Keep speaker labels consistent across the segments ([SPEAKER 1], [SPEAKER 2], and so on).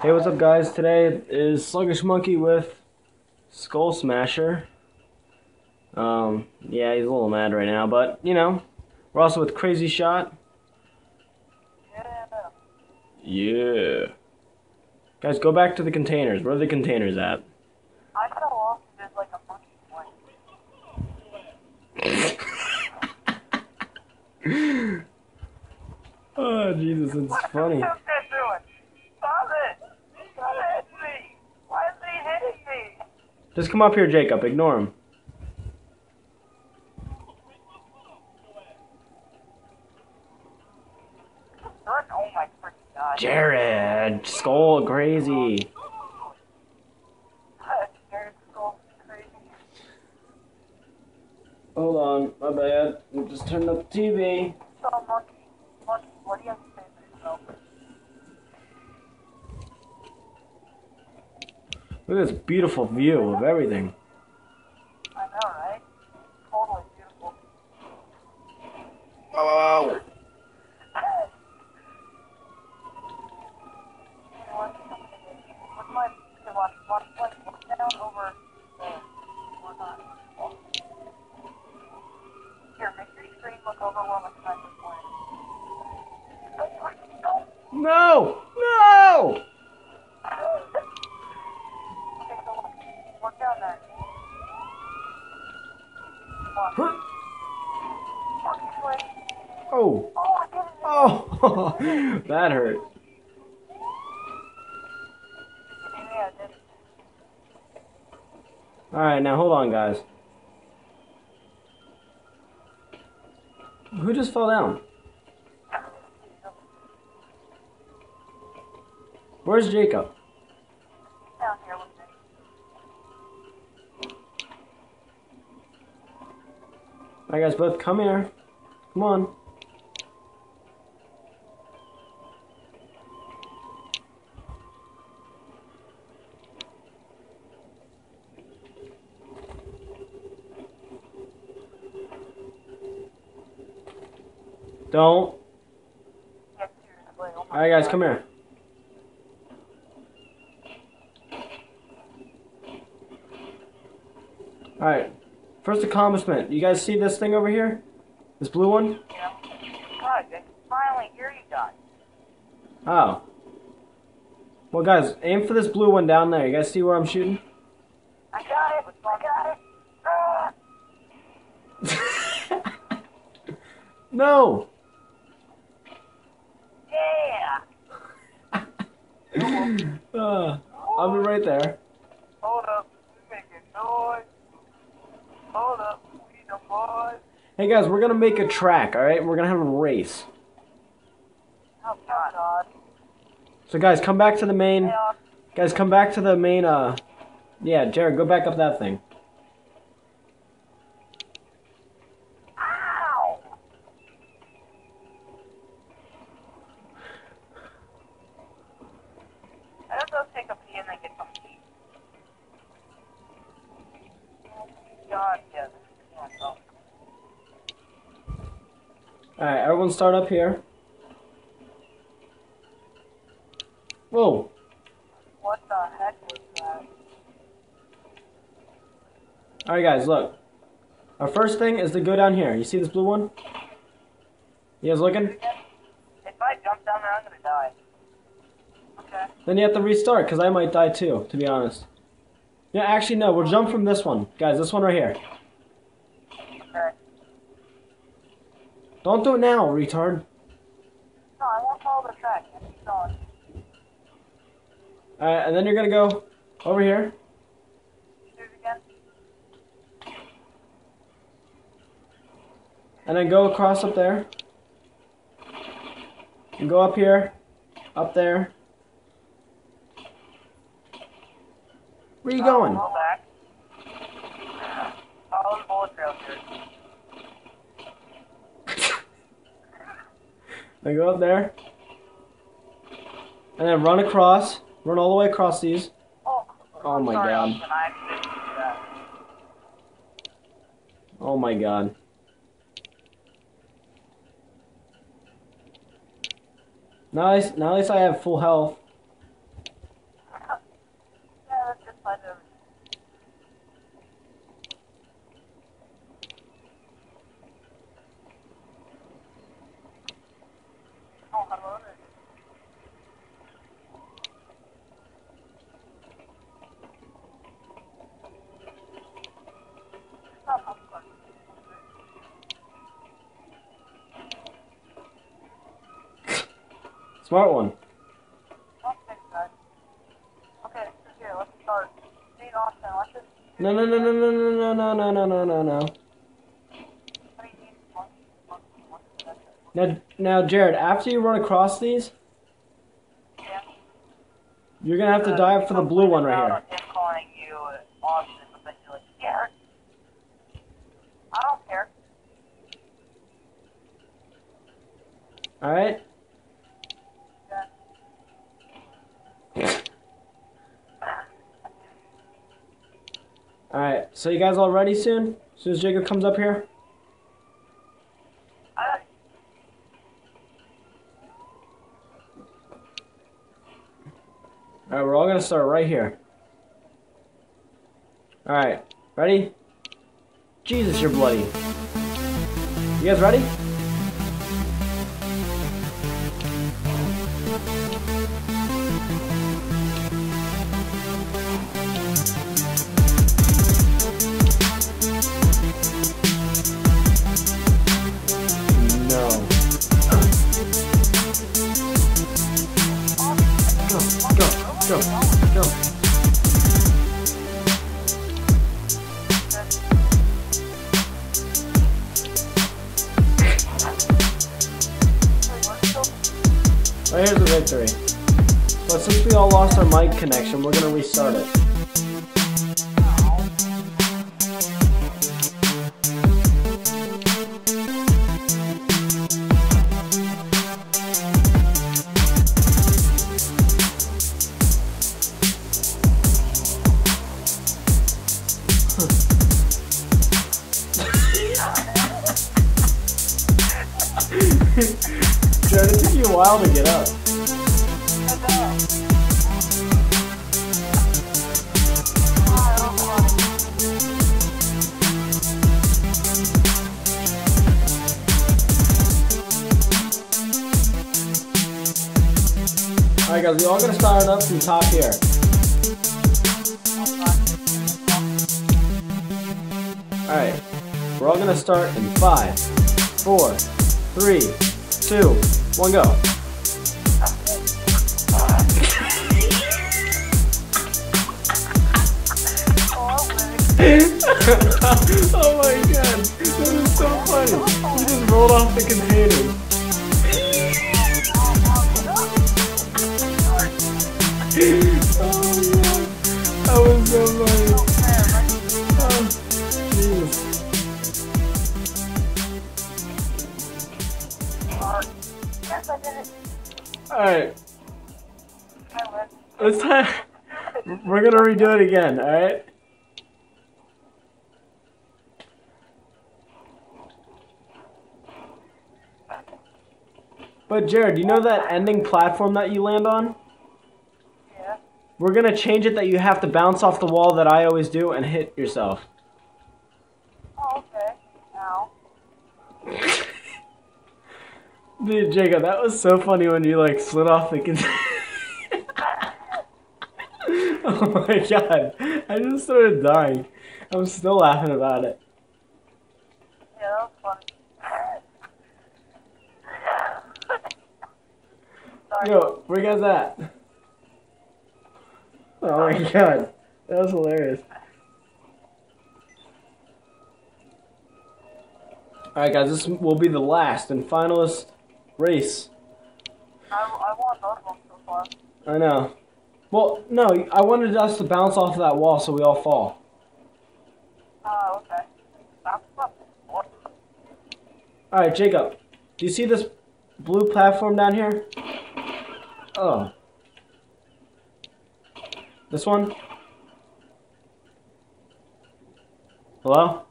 [SPEAKER 1] Hey, what's up, guys? Today is Sluggish Monkey with Skull Smasher. Um, yeah, he's a little mad right now, but you know, we're also with Crazy Shot. Yeah. Guys, go back to the containers. Where are the containers at?
[SPEAKER 2] I fell off and there's like a monkey one.
[SPEAKER 1] Oh, Jesus, it's funny.
[SPEAKER 2] What's that doing? Stop it! Stop hitting me! Why is he hitting me?
[SPEAKER 1] Just come up here, Jacob. Ignore him.
[SPEAKER 2] My god.
[SPEAKER 1] Jared, Skull Crazy.
[SPEAKER 2] Jared Skull crazy.
[SPEAKER 1] Hold on, my bad. We just turned up the TV.
[SPEAKER 2] So monkey, monkey, what do you have to say for yourself?
[SPEAKER 1] Look at this beautiful view of everything.
[SPEAKER 2] I know, right? Totally beautiful. You know what? What's my okay, watch, watch, watch, look down over there. Or not. Here, make your screen look over where my sniper's pointing.
[SPEAKER 1] No! No!
[SPEAKER 2] Okay, so look. Look down there. Watch.
[SPEAKER 1] Huh?
[SPEAKER 2] Monkey swing.
[SPEAKER 1] Oh!
[SPEAKER 2] Oh,
[SPEAKER 1] that hurt. Alright, now hold on, guys. Who just fell down? Where's Jacob? Alright, guys, both come here. Come on. Don't.
[SPEAKER 2] Yeah, seriously. My
[SPEAKER 1] Alright, guys, come here. Alright. First accomplishment. You guys see this thing over here? This blue one?
[SPEAKER 2] You know? Finally hear you guys.
[SPEAKER 1] Oh. Well, guys, aim for this blue one down there. You guys see where I'm shooting?
[SPEAKER 2] I got it. I got it. Ah,
[SPEAKER 1] no!
[SPEAKER 2] yeah.
[SPEAKER 1] Uh, I'll be right there.
[SPEAKER 2] Hold up. Making noise. Hold up. We the boys.
[SPEAKER 1] Hey, guys, we're gonna make a track, alright? We're gonna have a race.
[SPEAKER 2] Oh God.
[SPEAKER 1] So, guys, come back to the main. Guys, come back to the main, uh. Yeah, Jared, go back up that thing.
[SPEAKER 2] ow. I don't go take a pee and then get some tea. God, yeah, this is myself.
[SPEAKER 1] Alright, everyone start up here. Whoa.
[SPEAKER 2] What the heck was that?
[SPEAKER 1] Alright, guys, look. Our first thing is to go down here. You see this blue one? You guys looking?
[SPEAKER 2] If I jump down there, I'm gonna die. Okay.
[SPEAKER 1] Then you have to restart, because I might die too, to be honest. Yeah, actually, no, we'll jump from this one. Guys, this one right here. Don't do it now, retard.
[SPEAKER 2] No, I won't follow the track. Keep going.
[SPEAKER 1] Alright, and then you're gonna go over here.
[SPEAKER 2] Do it again.
[SPEAKER 1] And then go across up there. And go up here. Up there. Where are you going?
[SPEAKER 2] Go back. Follow the bullet trail here.
[SPEAKER 1] Then go up there. And then run across. Run all the way across these.
[SPEAKER 2] Oh,
[SPEAKER 1] Oh my
[SPEAKER 2] sorry,
[SPEAKER 1] God.
[SPEAKER 2] Austin, I accidentally did that.
[SPEAKER 1] Oh my god. Now at least, now at least I have full health. Smart one.
[SPEAKER 2] Don't fix that. Okay, here, let's start. Nate Austin, let's just.
[SPEAKER 1] No, no, no, no, no, no, no, no, no, no, no, no.
[SPEAKER 2] What do you need? One, one, one, that's it.
[SPEAKER 1] Now, now, Jared, after you run across these,
[SPEAKER 2] Yeah.
[SPEAKER 1] you're gonna have to dive for the blue one right here.
[SPEAKER 2] Him calling you Austin, but then you're like, scared. I don't care.
[SPEAKER 1] All right.
[SPEAKER 2] Yeah.
[SPEAKER 1] All right. So you guys all ready soon? As soon as Jacob comes up here.
[SPEAKER 2] I,
[SPEAKER 1] All right. We're all gonna start right here. All right. Ready? Jesus, you're bloody. You guys ready? Alright guys, we're all gonna start up from top here. Alright. We're all gonna start in five, four, three, two, one, go. oh my god, that is so funny. He just rolled off the container. Alright,
[SPEAKER 2] I win.
[SPEAKER 1] this time we're gonna redo it again, alright? But Jared, you know that ending platform that you land on?
[SPEAKER 2] Yeah.
[SPEAKER 1] We're gonna change it that you have to bounce off the wall that I always do and hit yourself.
[SPEAKER 2] Oh, okay. Now.
[SPEAKER 1] Dude, Jacob, that was so funny when you like slid off the container. oh my god, I just started dying. I'm still laughing about it.
[SPEAKER 2] Yeah, that was funny. Sorry.
[SPEAKER 1] Yo, where you guys at? Oh my god, that was hilarious. Alright, guys, this will be the last and finalist race.
[SPEAKER 2] I, I both of them so far.
[SPEAKER 1] I know. Well, no, I wanted us to bounce off of that wall so we all fall.
[SPEAKER 2] Oh, okay. What. What?
[SPEAKER 1] Alright, Jacob, do you see this blue platform down here? Oh. This one? Hello?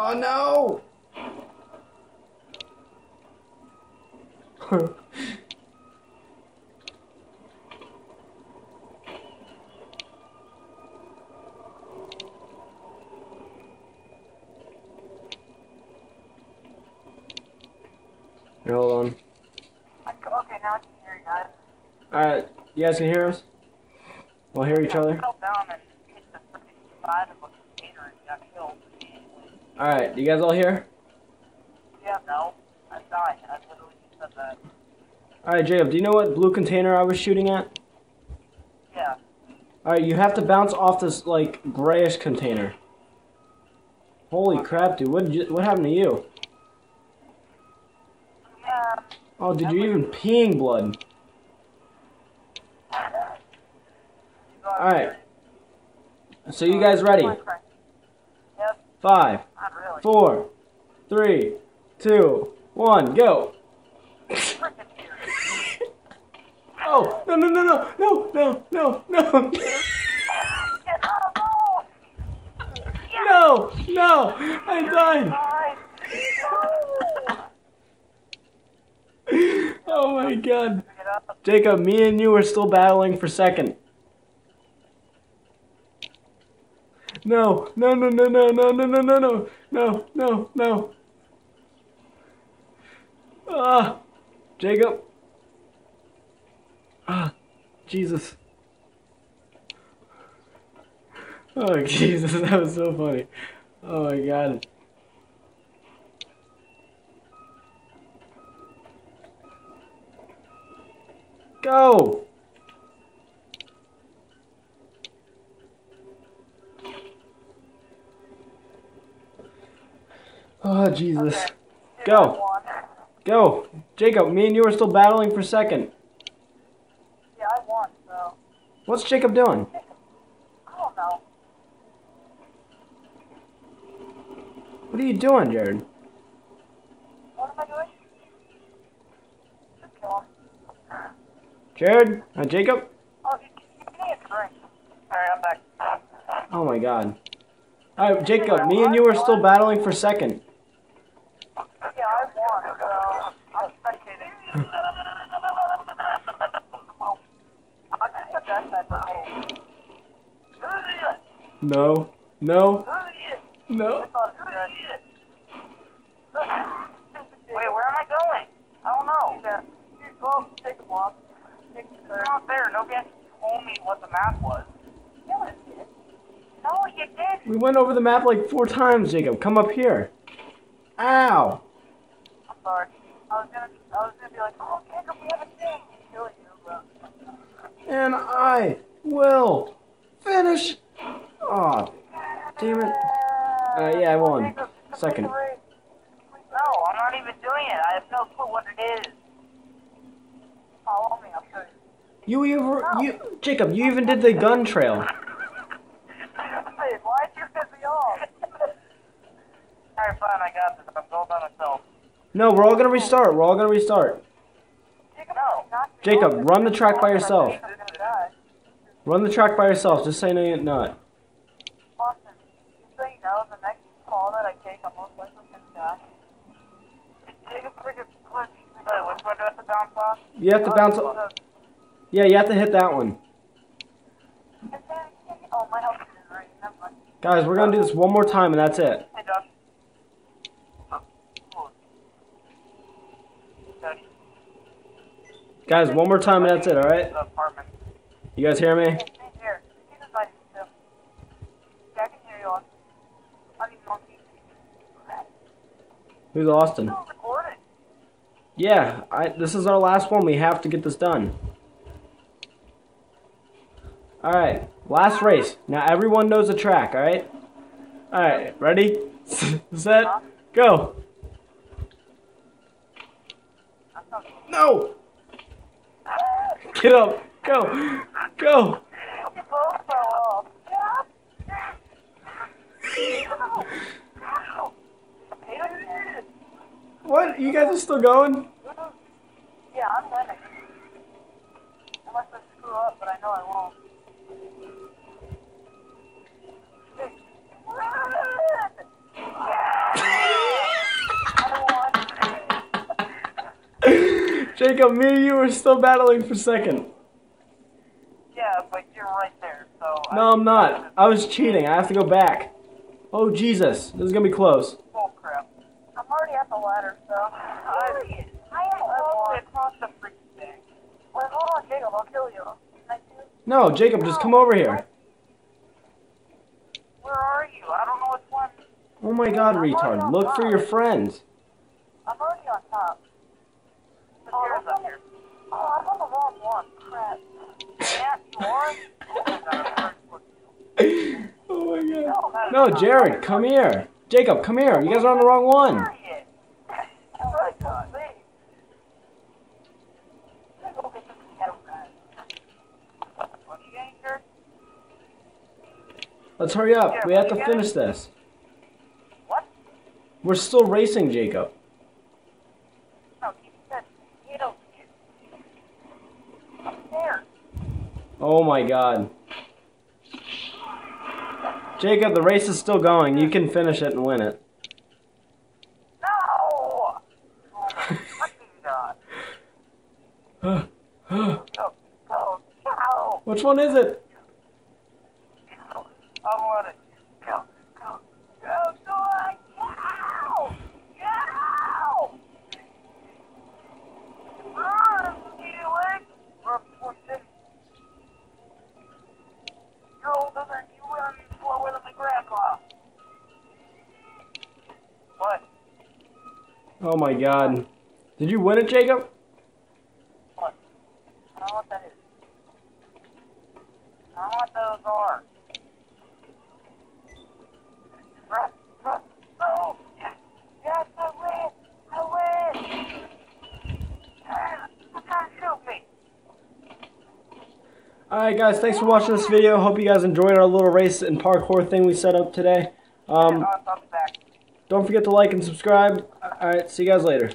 [SPEAKER 1] Oh no! Here, hold on.
[SPEAKER 2] Okay, now I can hear you guys.
[SPEAKER 1] Alright, You guys can hear us? We'll hear each other.
[SPEAKER 2] fell down and hit the freaking side of a container and got killed.
[SPEAKER 1] Alright, you guys all hear?
[SPEAKER 2] Yeah, no. I died. I literally just said that.
[SPEAKER 1] Alright, Jacob, do you know what blue container I was shooting at?
[SPEAKER 2] Yeah.
[SPEAKER 1] Alright, you have to bounce off this, like, grayish container. Holy crap, dude. What, did you, what happened to you? Oh, did you even peeing blood? Alright. So you guys ready?
[SPEAKER 2] Yep,
[SPEAKER 1] Five, four, three, two, one, go. Oh, no, no, no, no, no, no, no, no.
[SPEAKER 2] Get out of the
[SPEAKER 1] No, no, I died. Oh my god. Jacob, me and you are still battling for second. No, no, no, no, no, no, no, no, no, no, no, no, no. Ah, Jacob. Ah, Jesus. Oh, Jesus, that was so funny. Oh my god. Go! Oh, Jesus.
[SPEAKER 2] Okay.
[SPEAKER 1] Go. Go! Jacob, me and you are still battling for second.
[SPEAKER 2] Yeah, I won, so.
[SPEAKER 1] What's Jacob doing?
[SPEAKER 2] I don't know.
[SPEAKER 1] What are you doing, Jared?
[SPEAKER 2] What am I doing? Just kill him.
[SPEAKER 1] Jared? Uh, Jacob?
[SPEAKER 2] Oh, you, you need a drink. Alright, I'm back.
[SPEAKER 1] Oh my god. Alright, Jacob, me and you are still battling for second.
[SPEAKER 2] Yeah, I won, so. I'm spectating. I just took that side for me.
[SPEAKER 1] No. No. No.
[SPEAKER 2] Wait, where am I going? I don't know. Yeah. You go take a walk. Turn. not there. Nobody actually told me what the map was. Yeah, it did. No, you did.
[SPEAKER 1] We went over the map like four times, Jacob. Come up here. Ow.
[SPEAKER 2] I'm sorry. I was gonna, I was gonna be like, oh, Jacob, we have a thing. Kill you.
[SPEAKER 1] And I will finish. Aw, damn it. Uh, yeah, I won. Second.
[SPEAKER 2] No, I'm not even doing it. I have no clue what it is. Follow me, you.
[SPEAKER 1] Even, you, Jacob, you even did the gun trail.
[SPEAKER 2] Why'd you piss me off? Alright, fine, I got this. I'm going by myself.
[SPEAKER 1] No, we're all gonna restart. We're all gonna restart.
[SPEAKER 2] Jacob, no.
[SPEAKER 1] Jacob, run the track by yourself. Run the track by yourself. Just say no, you're not.
[SPEAKER 2] Austin, just so you know, the next call that I take, I'm most likely gonna die. Jacob, freaking push. Wait, which one do I have to bounce
[SPEAKER 1] yeah, you have to hit that one. Guys, we're going to do this one more time and that's it. Guys, one more time and that's it,
[SPEAKER 2] alright?
[SPEAKER 1] You guys hear me? Who's Austin? Yeah, I, this is our last one. We have to get this done. All right, last race. Now everyone knows the track. All right. All right, ready, set, go. No. Get up. Go. Go. What? You guys are still going?
[SPEAKER 2] Yeah, I'm winning. Unless I screw up, but I know I won't.
[SPEAKER 1] Jacob, me and you are still battling for second.
[SPEAKER 2] Yeah, but you're right there, so.
[SPEAKER 1] No, I'm not. I was cheating. I have to go back. Oh Jesus, this is gonna be close.
[SPEAKER 2] Bull crap. I'm already at the ladder, so. I, I am all across the freaking thing. Wait, hold on, Jacob, I'll kill you.
[SPEAKER 1] No, Jacob, just come over here.
[SPEAKER 2] Where are you? I don't know which one.
[SPEAKER 1] Oh my god, retard. Look for your friends.
[SPEAKER 2] I'm already on top. Oh, I'm on the wrong one. Crap. You are?
[SPEAKER 1] oh my god. No, Jared, come here. Jacob, come here. You guys are on the wrong one. Let's hurry up. we have to finish this.
[SPEAKER 2] What?
[SPEAKER 1] We're still racing, Jacob.
[SPEAKER 2] No, he said get over here.
[SPEAKER 1] Oh my god. Jacob, the race is still going. You can finish it and win it.
[SPEAKER 2] No!
[SPEAKER 1] Which one is it?
[SPEAKER 2] I want
[SPEAKER 1] Oh my god. Did you win it, Jacob?
[SPEAKER 2] What? I don't know what that is. I don't know what those are.
[SPEAKER 1] Alright guys, thanks for watching this video. Hope you guys enjoyed our little race and parkour thing we set up today. Um, don't forget to like and subscribe. Alright, see you guys later.